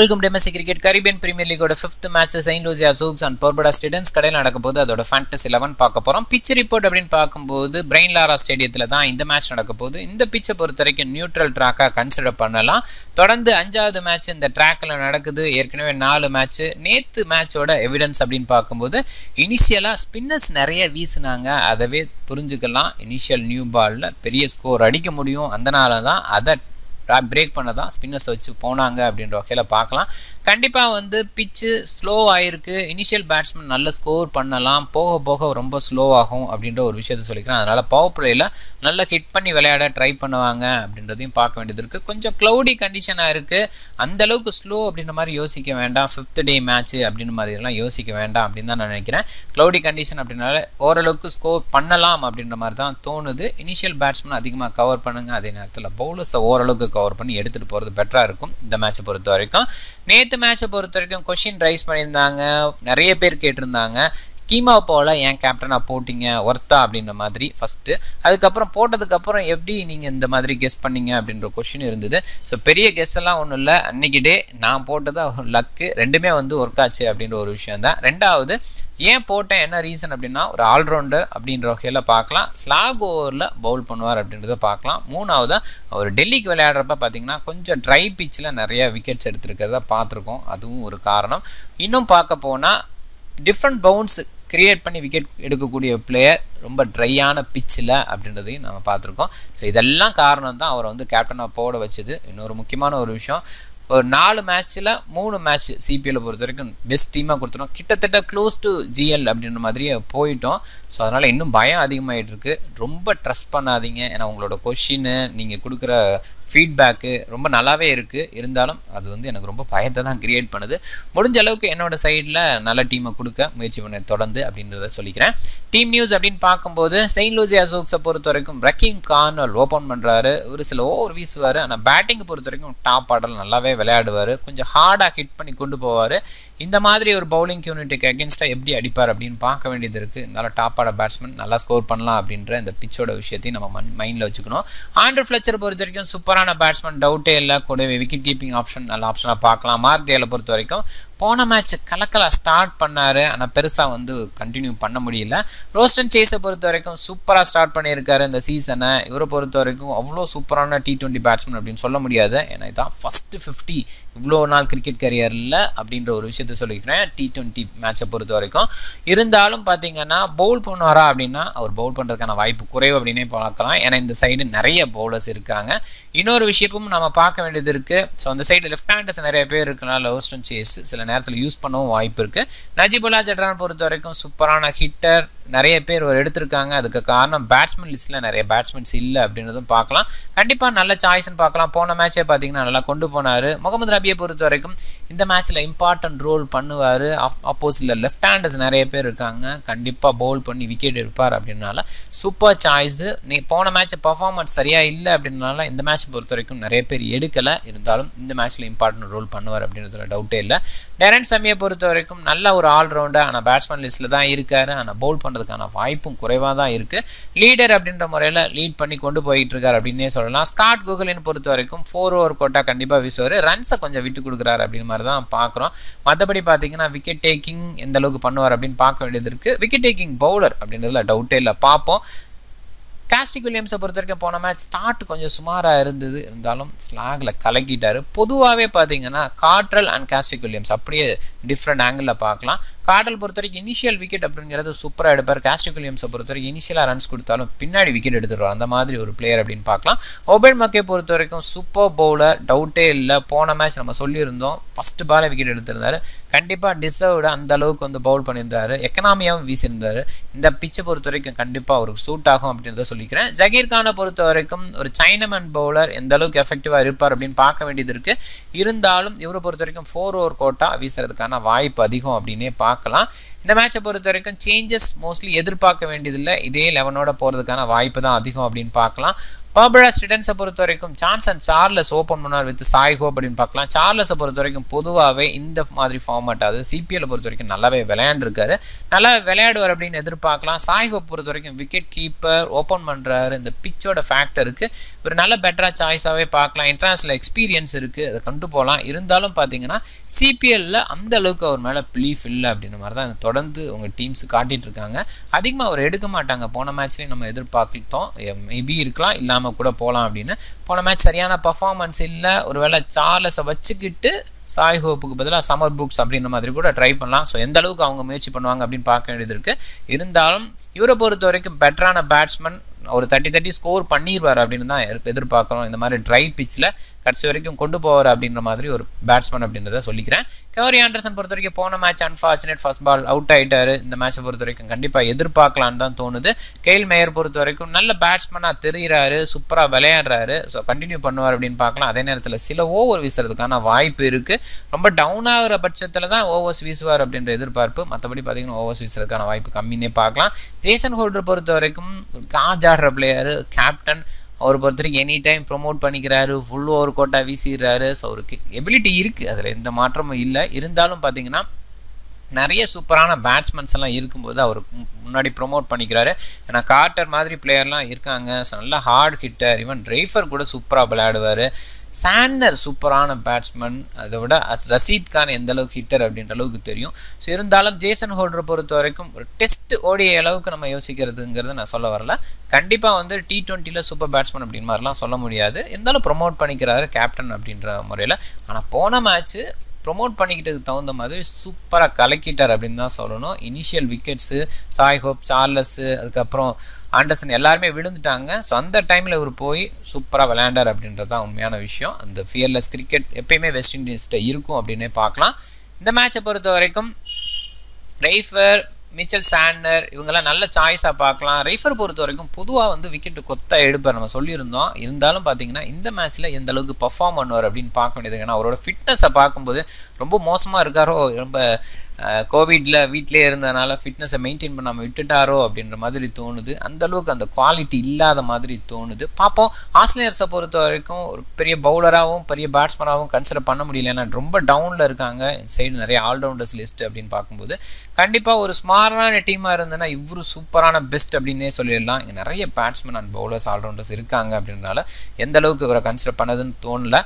Welcome டெமசி cricket Caribbean Premier லீகோட fifth match Saint Lucia Zouks and Barbados stadiums கடையில் நடக்கும்போது போது அதோட ஃபேண்டஸ் லெவன் பார்க்க போகிறோம் பிச் ரிப்போர்ட் அப்படின்னு பார்க்கும்போது பிரெயின் லாரா ஸ்டேடியத்தில் தான் இந்த மேட்ச் நடக்க போகுது. இந்த பிச்சை பொறுத்த வரைக்கும் நியூட்ரல் ட்ராக்காக கன்சிடர் பண்ணலாம். தொடர்ந்து அஞ்சாவது மேட்ச் இந்த ட்ராக்கில் நடக்குது. ஏற்கனவே நாலு மேட்ச் நேற்று மேட்சோட எவிடன்ஸ் அப்படின்னு பார்க்கும்போது இனிஷியலாக ஸ்பின்னர்ஸ் நிறைய வீசினாங்க. அதவே புரிஞ்சுக்கலாம். இனிஷியல் நியூ பாலில் பெரிய ஸ்கோர் அடிக்க முடியும். அதனால தான் அதை பிரேக் பண்ண தான் ஸ்பின்னர்ஸ் வச்சு போனாங்க அப்படின்ற வகையில் பார்க்கலாம். கண்டிப்பாக வந்து பிச்சு ஸ்லோ ஆகிருக்கு இனிஷியல் பேட்ஸ்மேன் நல்ல ஸ்கோர் பண்ணலாம். போக போக ரொம்ப ஸ்லோவாகும் அப்படின்ற ஒரு விஷயத்த சொல்லிக்கிறேன். அதனால் பவர் பிளேயில் நல்லா ஹிட் பண்ணி விளையாட ட்ரை பண்ணுவாங்க அப்படின்றதையும் பார்க்க வேண்டியது இருக்குது கொஞ்சம் க்ளவுடி கண்டிஷனாக இருக்குது அந்தளவுக்கு ஸ்லோ அப்படின்ற மாதிரி யோசிக்க வேண்டாம். ஃபிஃப்த் டே மேட்ச் அப்படின்ற மாதிரிலாம் யோசிக்க வேண்டாம் அப்படின்னு தான் நான் நினைக்கிறேன். க்ளவுடி கண்டிஷன் அப்படின்னால ஓரளவுக்கு ஸ்கோர் பண்ணலாம் அப்படின்ற மாதிரி தான் தோணுது. இனிஷியல் பேட்ஸ்மேன் அதிகமாக கவர் பண்ணுங்கள் அதே நேரத்தில் பவுலர்ஸை ஓரளவுக்கு கவர் பண்ணி எடுத்துகிட்டு போகிறது பெட்டராக இருக்கும் இந்த மேட்சை பொறுத்த வரைக்கும். நேற்று மேட்சை பொறுத்த வரைக்கும் கொஷின் ரைஸ் பண்ணியிருந்தாங்க. நிறைய பேர் கேட்டிருந்தாங்க. கீமா போல் ஏன் கேப்டனாக போட்டிங்க ஒர்த்தா அப்படின்ற மாதிரி ஃபஸ்ட்டு அதுக்கப்புறம் போட்டதுக்கப்புறம் எப்படி நீங்கள் இந்த மாதிரி கெஸ் பண்ணீங்க அப்படின்ற கொஷின் இருந்தது. ஸோ பெரிய கெஸ் எல்லாம் ஒன்றும் இல்லை. அன்னைக்கு டே நான் போட்டது லக்கு ரெண்டுமே வந்து ஒர்க் ஆச்சு அப்படின்ற ஒரு விஷயம் தான் ரெண்டாவது ஏன் போட்டேன்? என்ன ரீசன் அப்படின்னா ஒரு ஆல்ரவுண்டர் அப்படின்ற வகையில் பார்க்கலாம். ஸ்லாக் ஓவரில் பவுல் பண்ணுவார் அப்படின்றத பார்க்கலாம். மூணாவது அவர் டெல்லிக்கு விளையாடுறப்ப பார்த்தீங்கன்னா கொஞ்சம் ட்ரை பிச்சில் நிறைய விக்கெட்ஸ் எடுத்திருக்கிறத பார்த்துருக்கோம். அதுவும் ஒரு காரணம். இன்னும் பார்க்க போனால் டிஃப்ரெண்ட் பவுன்ஸு கிரியேட் பண்ணி விக்கெட் எடுக்கக்கூடிய பிளேயர் ரொம்ப ட்ரையான பிச்சில் அப்படின்றதையும் நம்ம பார்த்துருக்கோம். ஸோ இதெல்லாம் காரணம் தான் அவரை வந்து கேப்டனாக போட வச்சது. இன்னொரு முக்கியமான ஒரு விஷயம் ஒரு நாலு மேட்ச்சில் மூணு மேட்ச் சிபிஎல் பொறுத்த வரைக்கும் பெஸ்ட் டீமாக கொடுத்துட்டோம். கிட்டத்தட்ட க்ளோஸ் டு ஜிஎல் அப்படின்ற மாதிரியே போயிட்டோம். ஸோ அதனால் இன்னும் பயம் அதிகமாகிட்டு இருக்கு. ரொம்ப ட்ரஸ்ட் பண்ணாதீங்க. ஏன்னா உங்களோட கொஷின்னு நீங்கள் கொடுக்குற ஃபீட்பேக்கு ரொம்ப நல்லாவே இருக்குது இருந்தாலும் அது வந்து எனக்கு ரொம்ப பயத்தை தான் க்ரியேட் பண்ணுது. முடிஞ்ச அளவுக்கு என்னோட சைடில் நல்ல டீமை கொடுக்க முயற்சி பண்ண தொடர்ந்து அப்படின்றத சொல்லிக்கிறேன். டீம் நியூஸ் அப்படின்னு பார்க்கும்போது செயின்ட் லூசி அசோக்ஸை பொறுத்த வரைக்கும் ரக்கிங் கார்னல் ஓப்பன் பண்ணுறாரு ஒரு சில ஓவர் வீசுவார் ஆனால் பேட்டிங்கை பொறுத்த வரைக்கும் டாப் ஆர்டர் நல்லாவே விளையாடுவார். கொஞ்சம் ஹார்டாக ஹிட் பண்ணி கொண்டு போவார். இந்த மாதிரி ஒரு பவுலிங் யூனிட்டுக்கு அகேன்ஸ்டாக எப்படி அடிப்பார் அப்படின்னு பார்க்க வேண்டியது இருக்குது இருந்தாலும் டாப் ஆர்டர் பேட்ஸ்மேன் நல்லா ஸ்கோர் பண்ணலாம் அப்படின்ற இந்த பிச்சோட விஷயத்தையும் நம்ம மைண்டில் வச்சுக்கணும். ஆண்ட்ரு ஃப்ளச்சர் பொறுத்த வரைக்கும் சூப்பராக ஆன பேட்ஸ்மேன் டவுட்டே இல்லை கூடவே விக்கெட் கீப்பிங் ஆப்ஷன் நல்ல ஆப்ஷனாக பார்க்கலாம்? டேல பொறுத்த வரைக்கும் போன மேட்ச் கலக்கல ஸ்டார்ட் பண்ணார். ஆனால் பெருசாக வந்து கண்டினியூ பண்ண முடியல. ரோஸ்டன் சேஸை பொறுத்த வரைக்கும் சூப்பராக ஸ்டார்ட் பண்ணியிருக்காரு இந்த சீசனை இவரை பொறுத்த வரைக்கும் அவ்வளோ சூப்பரான டி டுவெண்ட்டி பேட்ஸ்மேன் அப்படின்னு சொல்ல முடியாது. ஏன்னா இதான் ஃபஸ்ட்டு ஃபிஃப்டி இவ்வளோ நாள் கிரிக்கெட் கரியரில் அப்படின்ற ஒரு விஷயத்த சொல்லிக்கிறேன் டி டுவெண்ட்டி மேட்சை பொறுத்த வரைக்கும் இருந்தாலும் பார்த்தீங்கன்னா பவுல் பண்ணுவாரா அப்படின்னா அவர் பவுல் பண்ணுறதுக்கான வாய்ப்பு குறைவு அப்படின்னே பார்க்கலாம். ஏன்னா இந்த சைடு நிறைய பவுலர்ஸ் இருக்காங்க. இன்னொரு விஷயமும் நம்ம பார்க்க வேண்டியது இருக்குது ஸோ அந்த சைடு லெஃப்ட் ஹேண்டர்ஸ் நிறைய பேர் இருக்கனால ரோஸ்டன் சேஸ் சில நேரத்தில் யூஸ் பண்ணவும் வாய்ப்பு இருக்குது நஜிபுல்லா ஜட்ரான் பொறுத்த வரைக்கும் சூப்பரான ஹிட்டர் நிறைய பேர் ஒரு எடுத்திருக்காங்க. அதுக்கு காரணம் பேட்ஸ்மேன் லிஸ்ட்டில் நிறைய பேட்ஸ்மேன்ஸ் இல்லை அப்படின்றதும் பார்க்கலாம். கண்டிப்பாக நல்ல சாய்ஸ்ன்னு பார்க்கலாம். போன மேட்சே பார்த்தீங்கன்னா நல்லா கொண்டு போனார். முகமது ரபியை பொறுத்த வரைக்கும் இந்த மேட்ச்சில் இம்பார்ட்டன்ட் ரோல் பண்ணுவார். ஆப்போசிட்டில் லெஃப்ட் ஹேண்டர்ஸ் நிறைய பேர் இருக்காங்க. கண்டிப்பாக பவுல் பண்ணி விக்கெட் எடுப்பார் அப்படின்னால சூப்பர் சாய்ஸு நீ போன மேட்ச் பர்ஃபார்மன்ஸ் சரியாக இல்லை அப்படின்னால இந்த மேட்ச் பொறுத்த வரைக்கும் நிறைய பேர் எடுக்கலை. இருந்தாலும் இந்த மேட்ச்சில் இம்பார்ட்டன்ட் ரோல் பண்ணுவார் அப்படின்றதுல டவுட்டே இல்லை. டெரன் சமியை பொறுத்த வரைக்கும் நல்ல ஒரு ஆல்ரவுண்டர் ஆனால் பேட்ஸ்மேன் லிஸ்ட்டில் தான் இருக்கார். ஆனால் பவுல் பண்ணுறதுக்கான வாய்ப்பும் குறைவாக தான் இருக்குது லீடர் அப்படின்ற முறையில் லீட் பண்ணி கொண்டு போயிட்டு இருக்கார் அப்படின்னே சொல்லலாம். ஸ்காட் கூகுளின் பொறுத்த வரைக்கும் ஃபோர் ஓவர் கோட்டா கண்டிப்பாக வீசுவார் ரன்ஸை கொஞ்சம் விட்டு கொடுக்குறாரு அப்படின்னு மாதிரி தான் பார்க்குறோம் மற்றபடி பார்த்தீங்கன்னா விக்கெட் டேக்கிங் எந்த அளவுக்கு பண்ணுவார் அப்படின்னு பார்க்க வேண்டியது இருக்குது விக்கெட் டேக்கிங் பவுலர் அப்படின்றதுல டவுட்டே இல்லை. பார்ப்போம். காஸ்டிக் வில்லியம்ஸை பொறுத்த வரைக்கும் போன மேட்ச் ஸ்டார்ட் கொஞ்சம் சுமாராக இருந்தது. இருந்தாலும் ஸ்லாகில் கலக்கிட்டார். பொதுவாகவே பார்த்தீங்கன்னா காட்ரல் அண்ட் காஸ்டிக் வில்லியம்ஸ் அப்படியே டிஃப்ரெண்ட் ஆங்கிளில் பார்க்கலாம் காட்ரல் பொறுத்த வரைக்கும் இனிஷியல் விக்கெட் அப்படிங்கிறது சூப்பராக எடுப்பார். காஸ்டிக் வில்லியம்ஸை பொறுத்த வரைக்கும் இனிஷியலாக ரன்ஸ் கொடுத்தாலும் பின்னாடி விக்கெட் எடுத்துருவார். அந்த மாதிரி ஒரு பிளேயர் அப்படின்னு பார்க்கலாம் ஒபேன் மக்கே பொறுத்த வரைக்கும் சூப்பர் பவுலர் டவுட்டே இல்லை. போன மேட்ச் நம்ம சொல்லியிருந்தோம். ஃபஸ்ட்டு பாலே விக்கெட் எடுத்திருந்தார். கண்டிப்பாக டிசர்வ்டு அந்த அளவுக்கு வந்து பவுல் பண்ணியிருந்தார். எக்கனாமியாகவும் வீசியிருந்தார். இந்த பிச்சை பொறுத்த வரைக்கும் கண்டிப்பாக அவருக்கு சூட் ஆகும் அப்படின்றத சொல்லி சொல்லிக்கிறேன். ஜகீர் கானை பொறுத்த வரைக்கும் ஒரு சைனமன் பவுலர் எந்த அளவுக்கு எஃபெக்டிவாக இருப்பார் அப்படின்னு பார்க்க வேண்டியது இருக்குது இருந்தாலும் இவரை பொறுத்த வரைக்கும் ஃபோர் ஓவர் கோட்டா வீசுறதுக்கான வாய்ப்பு அதிகம் அப்படின்னே பார்க்கலாம். இந்த மேட்சை பொறுத்த வரைக்கும் சேஞ்சஸ் மோஸ்ட்லி எதிர்பார்க்க வேண்டியதில்லை. இதே லெவனோட போகிறதுக்கான வாய்ப்பு தான் அதிகம் அப்படின்னு பார்க்கலாம். பர்படா ஸ்டூடெண்ட்ஸை பொறுத்த வரைக்கும் சான்ஸ் அண்ட் சார்லஸ் ஓப்பன் பண்ணார் வித் சாய் ஹோப் அப்படின்னு பார்க்கலாம். சார்லஸை பொறுத்த வரைக்கும் பொதுவாகவே இந்த மாதிரி ஃபார்மேட் ஆகுது சிபிஎல்லை பொறுத்த வரைக்கும் நல்லாவே விளையாண்டுருக்காரு. நல்லா விளையாடுவார் அப்படின்னு எதிர்பார்க்கலாம். சாய் ஹோப் பொறுத்த வரைக்கும் விக்கெட் கீப்பர் ஓப்பன் பண்ணுறாரு இந்த பிச்சோட ஃபேக்டருக்கு ஒரு நல்ல பெட்டராக சாய்ஸாகவே பார்க்கலாம். இன்டர்நேஷனல் எக்ஸ்பீரியன்ஸ் இருக்குது அதை கண்டு போகலாம் இருந்தாலும் பார்த்தீங்கன்னா சிபிஎல்லில் அந்த அளவுக்கு அவர் மேலே பிலீஃப் இல்லை அப்படின்ற மாதிரி தான் தொடர்ந்து உங்கள் டீம்ஸ் காட்டிகிட்டு இருக்காங்க. அதிகமாக அவர் எடுக்க மாட்டாங்க. போன மேட்ச்லேயும் நம்ம எதிர்பார்த்தோம் மேபி இருக்கலாம். இல்லாமல் இல்லாமல் கூட போகலாம் அப்படின்னு. போன மேட்ச் சரியான பர்ஃபார்மன்ஸ் இல்லை. ஒருவேளை சார்லஸை வச்சுக்கிட்டு சாய் ஹோப்புக்கு பதிலாக சம்மர் புக்ஸ் அப்படின்ற மாதிரி கூட ட்ரை பண்ணலாம். ஸோ எந்த அளவுக்கு அவங்க முயற்சி பண்ணுவாங்க அப்படின்னு பார்க்க வேண்டியது இருக்குது இருந்தாலும் இவரை பொறுத்த வரைக்கும் பெட்டரான பேட்ஸ்மேன் ஒரு தட்டி தட்டி ஸ்கோர் பண்ணிடுவார் அப்படின்னு தான் எதிர்பார்க்குறோம். இந்த மாதிரி ட்ரை பிச்சில் கடைசி வரைக்கும் கொண்டு போவார் அப்படின்ற மாதிரி ஒரு பேட்ஸ்மேன் அப்படின்றத சொல்லிக்கிறேன். கவரி ஆண்டர்சன் பொறுத்த வரைக்கும் போன match unfortunate first ball out ஆகிட்டார் இந்த மேட்சை பொறுத்த வரைக்கும் கண்டிப்பாக எதிர்பார்க்கலான்னு தான் தோணுது. கெயில் மேயர் பொறுத்த வரைக்கும் நல்ல பேட்ஸ்மேனாக தெரிகிறாரு சூப்பராக விளையாடுறாரு. ஸோ கண்டினியூ பண்ணுவார் அப்படின்னு பார்க்கலாம். அதே நேரத்தில் சில ஓவர் வீசுறதுக்கான வாய்ப்பு இருக்குது ரொம்ப டவுன் ஆகிற பட்சத்தில் தான் ஓவர்ஸ் வீசுவார் அப்படின்ற எதிர்பார்ப்பு. மற்றபடி பார்த்தீங்கன்னா ஓவர்ஸ் வீசுறதுக்கான வாய்ப்பு கம்மின்னே பார்க்கலாம். ஜேசன் ஹோல்டர் பொறுத்த வரைக்கும் காஜா ஆடுற பிளேயரு கேப்டன் அவர் பொறுத்த வரைக்கும் எனி டைம் ப்ரொமோட் பண்ணிக்கிறாரு ஃபுல் ஓவர் கோட்டாக வீசிடுறாரு. ஸோ அவருக்கு எபிலிட்டி இருக்குது அதில் எந்த மாற்றமும் இல்லை. இருந்தாலும் பார்த்தீங்கன்னா நிறைய சூப்பரான பேட்ஸ்மேன்ஸ் எல்லாம் இருக்கும்போது அவர் முன்னாடி ப்ரொமோட் பண்ணிக்கிறாரு. ஏன்னா கார்ட்டர் மாதிரி பிளேயர்லாம் இருக்காங்க. ஸோ நல்லா ஹார்ட் ஹிட்டர் ஈவன் ட்ரைஃபர் கூட சூப்பராக விளையாடுவார். சாண்டர் சூப்பரான பேட்ஸ்மேன் அதை விட ரசீத் கான் எந்த அளவுக்கு ஹிட்டர் அப்படின்ற அளவுக்கு தெரியும். ஸோ இருந்தாலும் ஜேசன் ஹோல்டரை பொறுத்த வரைக்கும் ஒரு டெஸ்ட் ஓடிய அளவுக்கு நம்ம யோசிக்கிறதுங்கிறத நான் சொல்ல வரல. கண்டிப்பாக வந்து டி ட்வெண்ட்டியில் சூப்பர் பேட்ஸ்மேன் அப்படின்னு மாதிரிலாம் சொல்ல முடியாது. இருந்தாலும் ப்ரொமோட் பண்ணிக்கிறாரு கேப்டன் அப்படின்ற முறையில். ஆனால் போன மேட்ச்சு ப்ரொமோட் பண்ணிக்கிட்டதுக்கு தகுந்த மாதிரி சூப்பராக கலக்கிட்டார் அப்படின்னு தான் சொல்லணும். Initial wickets Shai Hope Charles அதுக்கப்புறம் ஆண்டர்சன் எல்லாருமே விழுந்துட்டாங்க. ஸோ அந்த டைமில் இவர் போய் சூப்பராக விளையாண்டார் அப்படின்றது தான் உண்மையான விஷயம். அந்த ஃபியர்லெஸ் கிரிக்கெட் எப்பயுமே வெஸ்ட் இண்டீஸ்கிட்ட இருக்கும் அப்படின்னே பார்க்கலாம். இந்த மேட்சை பொறுத்த வரைக்கும் ரைஃபர் மிச்சல் சாண்டர் இவங்கெல்லாம் நல்ல சாய்ஸாக பார்க்கலாம். ரைஃபர் பொறுத்த வரைக்கும் பொதுவாக வந்து விக்கெட்டு கொத்தாக எடுப்பார். நம்ம சொல்லியிருந்தோம். இருந்தாலும் பார்த்தீங்கன்னா இந்த மேட்ச்சில் எந்த அளவுக்கு பர்ஃபார்ம் பண்ணுவார் அப்படின்னு பார்க்க வேண்டியது ஏன்னா அவரோட ஃபிட்னஸை பார்க்கும்போது ரொம்ப மோசமாக இருக்காரோ ரொம்ப கோவிடில் வீட்டிலே இருந்ததுனால ஃபிட்னஸை மெயின்டைன் பண்ணாமல் விட்டுட்டாரோ அப்படின்ற மாதிரி தோணுது. அந்த அளவுக்கு அந்த குவாலிட்டி இல்லாத மாதிரி தோணுது. பார்ப்போம். ஆஸ்திரேலியர்ஸை பொறுத்த வரைக்கும் ஒரு பெரிய பவுலராகவும் பெரிய பேட்ஸ்மனாகவும் கன்சிடர் பண்ண முடியல. ஏன்னா ரொம்ப டவுனில் இருக்காங்க. சைடு நிறைய ஆல்ரவுண்டர்ஸ் லிஸ்ட் அப்படின்னு பார்க்கும்போது. கண்டிப்பாக ஒரு ஸ்மார்ட் ஸ்மாரான டீமாக இருந்ததுன்னா இவ்வளோ சூப்பரான பெஸ்ட் அப்படின்னே சொல்லிடலாம். இங்கே நிறைய பேட்ஸ்மேன் அண்ட் பவுலர்ஸ் ஆல்ரவுண்டர்ஸ் இருக்காங்க அப்படின்றனால எந்த அளவுக்கு இவரை கன்சிடர் பண்ணதுன்னு தோணல.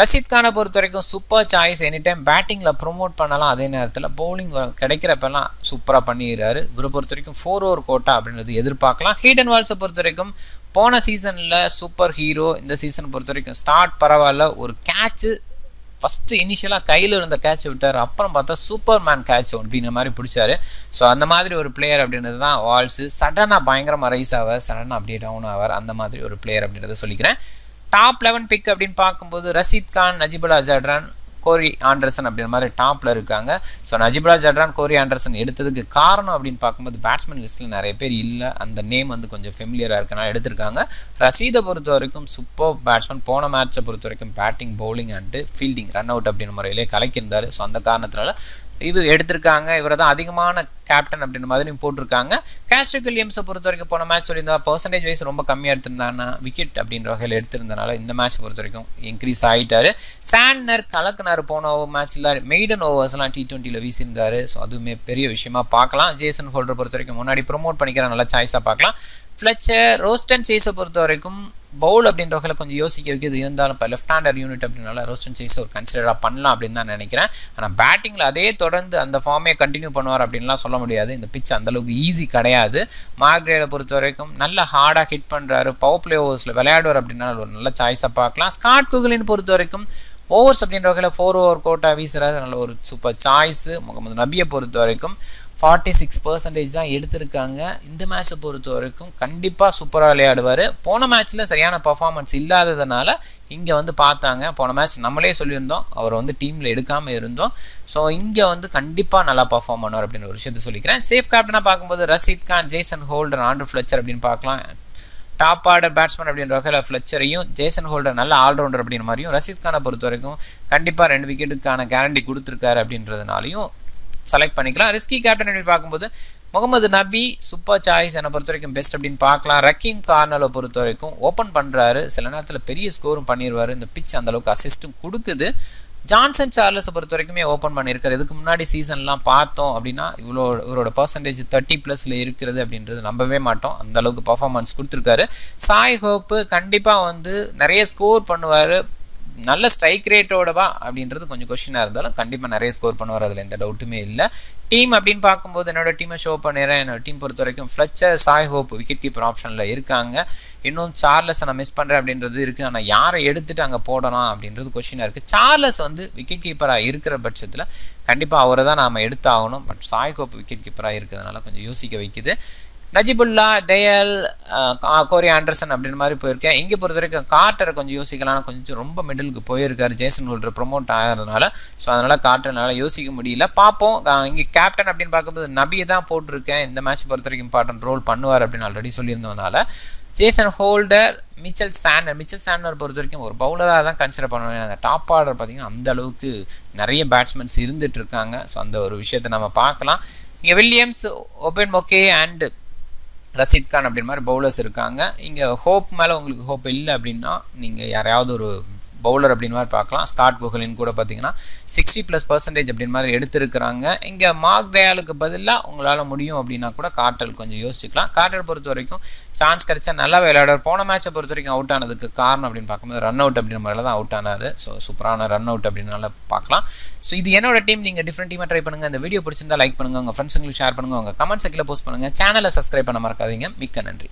ரஷீத் கானை பொறுத்த வரைக்கும் சூப்பர் சாய்ஸ் எனி டைம் பேட்டிங்கில் ப்ரொமோட் பண்ணலாம் அதே நேரத்தில் பவுலிங் கிடைக்கிறப்பெல்லாம் சூப்பராக பண்ணிடுறாரு. இவரை பொறுத்த வரைக்கும் ஃபோர் ஓவர் கோட்டா அப்படின்றது எதிர்பார்க்கலாம். ஹீடன் வால்ஸை பொறுத்த வரைக்கும் போன சீசனில் சூப்பர் ஹீரோ இந்த சீசன் பொறுத்த வரைக்கும் ஸ்டார்ட் பரவாயில்ல. ஒரு கேட்சு ஃபஸ்ட்டு இனிஷியலாக கையில் இருந்த கேட்ச் விட்டார். அப்புறம் பார்த்தா சூப்பர் மேன் கேட்ச் அப்படிங்கிற மாதிரி பிடிச்சாரு. ஸோ அந்த மாதிரி ஒரு பிளேயர் அப்படின்றது தான் வால்ஸு சடனாக பயங்கரமாக ரைஸ் ஆவார். சடனாக அப்படியே டவுன் ஆவார். அந்த மாதிரி ஒரு பிளேயர் அப்படின்றத சொல்லிக்கிறேன். டாப் லெவன் பிக் அப்படின்னு பார்க்கும்போது ரஷீத் கான் நஜிபுல் அஜாட்ரான் கோரி ஆண்டர்சன் அப்படின்ற மாதிரி டாப்பில் இருக்காங்க. ஸோ நஜிபுல்லா ஜட்ரான் கோரி ஆண்டர்சன் எடுத்ததுக்கு காரணம் அப்படின்னு பார்க்கும்போது பேட்ஸ்மேன் லிஸ்ட்டில் நிறைய பேர் இல்லை. அந்த நேம் வந்து கொஞ்சம் ஃபெமிலியராக இருக்கனால எடுத்திருக்காங்க. ரசீதை பொறுத்த வரைக்கும் சூப்பர் பேட்ஸ்மேன் போன மேட்சை பொறுத்த வரைக்கும் batting bowling and fielding run out அப்படின்ற முறையிலே கலக்கியிருந்தார். ஸோ அந்த காரணத்தினால இது எடுத்திருக்காங்க. இவரை தான் அதிகமான கேப்டன் அப்படின்ற மாதிரி போட்டிருக்காங்க. கேஸ்ட்ரிக் வில்லியம்ஸை பொறுத்த வரைக்கும் போன மேட்ச் சொல்லியிருந்தா பர்சன்டேஜ் வைஸ் ரொம்ப கம்மியாக எடுத்திருந்தாங்கன்னா விக்கெட் அப்படின்ற வகையில் எடுத்திருந்தனால இந்த மேட்ச் பொறுத்த வரைக்கும் இன்க்ரீஸ் ஆகிட்டார் சாண்ட்னர் கலக்குனார். போன ஓவர் மேட்ச்சில் மெய்டன் ஓவர்ஸ்லாம் டி ட்வெண்ட்டியில் வீசியிருந்தார். ஸோ அதுவுமே பெரிய விஷயமா பார்க்கலாம். ஜேசன் ஹோல்டர் பொறுத்த வரைக்கும் முன்னாடி ப்ரொமோட் பண்ணிக்கிற நல்ல சாய்ஸாக பார்க்கலாம். ஃப்ளச்சர் ரோஸ்டன் சேஸை பொறுத்த வரைக்கும் பவுல் அப்படின்ற வகையில் கொஞ்சம் யோசிக்க வைக்கிறது இருந்தாலும் இப்போ லெஃப்ட் ஹேண்டர் யூனிட் அப்படின்னால ரோஸ்டன் சேஸ் ஒரு கன்சிடராக பண்ணலாம் அப்படின்னு தான் நினைக்கிறேன். ஆனால் பேட்டிங்கில் அதே தொடர்ந்து அந்த ஃபார்மே கண்டினியூ பண்ணுவார் அப்படின்லாம் சொல்ல முடியாது. இந்த பிச் அந்தளவுக்கு ஈஸி கிடையாது. மார்க்ரேடை பொறுத்த வரைக்கும் நல்ல ஹார்டாக ஹிட் பண்ணுறாரு பவர் பிளே ஓவர்ஸில் விளையாடுவார் அப்படின்னா ஒரு நல்ல சாய்ஸாக பார்க்கலாம். ஸ்காட் குகலின் பொறுத்த வரைக்கும் ஓவர்ஸ் அப்படின்ற வகையில் ஃபோர் ஓவர் கோட்டா வீசுறாரு. நல்ல ஒரு சூப்பர் சாய்ஸு முகமது நபியை பொறுத்த வரைக்கும் ஃபார்ட்டி சிக்ஸ் பர்சன்டேஜ் தான் எடுத்திருக்காங்க. இந்த மேட்ச்சை பொறுத்த வரைக்கும் கண்டிப்பாக சூப்பராக விளையாடுவார். போன மேட்ச்சில் சரியான பர்ஃபார்மன்ஸ் இல்லாததுனால இங்கே வந்து பார்த்தாங்க. போன மேட்ச் நம்மளே சொல்லியிருந்தோம். அவர் வந்து டீமில் எடுக்காமல் இருந்தோம். ஸோ இங்கே வந்து கண்டிப்பாக நல்லா பர்ஃபார்ம் பண்ணுவார் அப்படின்னு ஒரு விஷயத்த சொல்லிக்கிறேன். சேஃப் கேப்டனாக பார்க்கும்போது Rashid Khan Jason Holder Andre Fletcher அப்படின்னு பார்க்கலாம். டாப் ஆர்டர் பேட்ஸ்மேன் அப்படின்ற வகையில் ஃப்ளச்சரையும் ஜேசன் ஹோல்டர் நல்ல ஆல்ரவுண்டர் அப்படின்ற மாதிரியும் ரஷீத் கானை பொறுத்த வரைக்கும் கண்டிப்பாக ரெண்டு விக்கெட்டுக்கான கேரண்டி கொடுத்துருக்காரு அப்படின்றதுனாலையும் செலக்ட் பண்ணிக்கலாம். ரிஸ்கி கேப்டன் எப்படி பார்க்கும்போது முகமது நபி சூப்பர் சாய்ஸ் என்னை பொறுத்த வரைக்கும் பெஸ்ட் அப்படின்னு பார்க்கலாம். ரக்கிங் கார்னலை பொறுத்த வரைக்கும் ஓப்பன் பண்ணுறாரு சில நேரத்தில் பெரிய ஸ்கோரும் பண்ணிடுவார் இந்த பிச் அந்தளவுக்கு அசிஸ்டும் கொடுக்குது. ஜான்சன் சார்லஸை பொறுத்த வரைக்குமே ஓப்பன் பண்ணியிருக்காரு இதுக்கு முன்னாடி சீசன்லாம் பார்த்தோம் அப்படின்னா இவ்வளோ இவரோட பர்சன்டேஜ் தேர்ட்டி ப்ளஸில் இருக்கிறது அப்படின்றது நம்பவே மாட்டோம். அந்த அளவுக்கு பர்ஃபார்மன்ஸ் கொடுத்துருக்காரு. சாய் ஹோப்பு கண்டிப்பாக வந்து நிறைய ஸ்கோர் பண்ணுவார். நல்ல ஸ்ட்ரைக் ரேட்டோடவா அப்படின்றது கொஞ்சம் கொஷினாக இருந்தாலும் கண்டிப்பாக நிறைய ஸ்கோர் பண்ணுவார். அதில் எந்த டவுட்டுமே இல்லை. டீம் அப்படின்னு பார்க்கும்போது என்னோட டீமை ஷோ பண்ணிடுறேன். என்னோட டீம் பொறுத்த வரைக்கும் Fletcher Shai Hope wicket keeper ஆப்ஷனில் இருக்காங்க. இன்னும் சார்லஸை நான் மிஸ் பண்ணுறேன் அப்படின்றது இருக்குது ஆனால் யாரை எடுத்துகிட்டு அங்கே போடலாம் அப்படின்றது கொஷினாக இருக்குது சார்லஸ் வந்து விக்கெட் கீப்பராக இருக்கிற பட்சத்தில் கண்டிப்பாக அவரை தான் நாம் எடுத்தாகணும். பட் சாய் ஹோப் விக்கெட் கீப்பராக இருக்கிறதுனால கொஞ்சம் யோசிக்க வைக்குது. நஜிபுல்லா டயல் கோரி ஆண்டர்சன் அப்படின்ற மாதிரி போயிருக்கேன். இங்கே பொறுத்த வரைக்கும் கார்ட்டரை கொஞ்சம் யோசிக்கலாம் கொஞ்சம் ரொம்ப மிடிலுக்கு போயிருக்காரு ஜேசன் ஹோல்டர் ப்ரொமோட் ஆகிறதுனால. ஸோ அதனால் கார்ட்டர்னால யோசிக்க முடியல. பார்ப்போம். இங்கே கேப்டன் அப்படின்னு பார்க்கும்போது நபியை தான் போட்டிருக்கேன். இந்த மேட்ச் பொறுத்த வரைக்கும் இம்பார்ட்டன்ட் ரோல் பண்ணுவார் அப்படின்னு already சொல்லியிருந்ததுனால. Jason Holder Mitchell Santner Mitchell Santner பொறுத்த வரைக்கும் ஒரு பவுலராக தான் கன்சிடர் பண்ணுவேன். அந்த டாப் ஆர்டர் பார்த்திங்கன்னா அந்த அளவுக்கு நிறைய பேட்ஸ்மென்ஸ் இருந்துகிட்ருக்காங்க ஸோ அந்த ஒரு விஷயத்தை நம்ம பார்க்கலாம். இங்கே வில்லியம்ஸ் ஓபன் மொக்கே அண்டு ரஷீத் கான் அப்படின்ற மாதிரி பவுலர்ஸ் இருக்காங்க. இங்கே ஹோப் மேலே உங்களுக்கு ஹோப் இல்லை அப்படின்னா நீங்கள் யாரையாவது ஒரு பவுலர் அப்படின்னு மாதிரி பார்க்கலாம். ஸ்காட் கோகலின் கூட பார்த்தீங்கன்னா சிக்ஸ்டி ப்ளஸ் பர்சன்டேஜ் அப்படின்னு மாதிரி எடுத்திருக்கிறாங்க. இங்கே மார்க் டயாலுக்கு பதிலாக உங்களால் முடியும் அப்படின்னா கூட கார்டல் கொஞ்சம் யோசிச்சுக்கலாம். கார்டல் பொறுத்த வரைக்கும் சான்ஸ் கிடைச்சா நல்லா விளையாடுவார். போன மேட்சை பொறுத்த வரைக்கும் அவுட் ஆனதுக்கு காரணம் அப்படின்னு பார்க்கும்போது ரன் அவுட் அப்படின்ற மாதிரில தான் அவுட் ஆனார். ஸோ சூப்பரான ரன் அவுட் அப்படின்னால பார்க்கலாம். ஸோ இது என்னோட டீம் நீங்கள் டிஃப்ரெண்ட் டீமாக ட்ரை பண்ணுங்கள் இந்த வீடியோ பிடிச்சிருந்தா லைக் பண்ணுங்கள் உங்கள் ஃப்ரெண்ட்ஸுங்களுக்கு ஷேர் பண்ணுங்கள் உங்கள் கமெண்ட்ஸ் கீழே போஸ்ட் பண்ணுங்கள் சேனலை சப்ஸ்கிரைப் பண்ண மறக்காதீங்க. மிக்க நன்றி.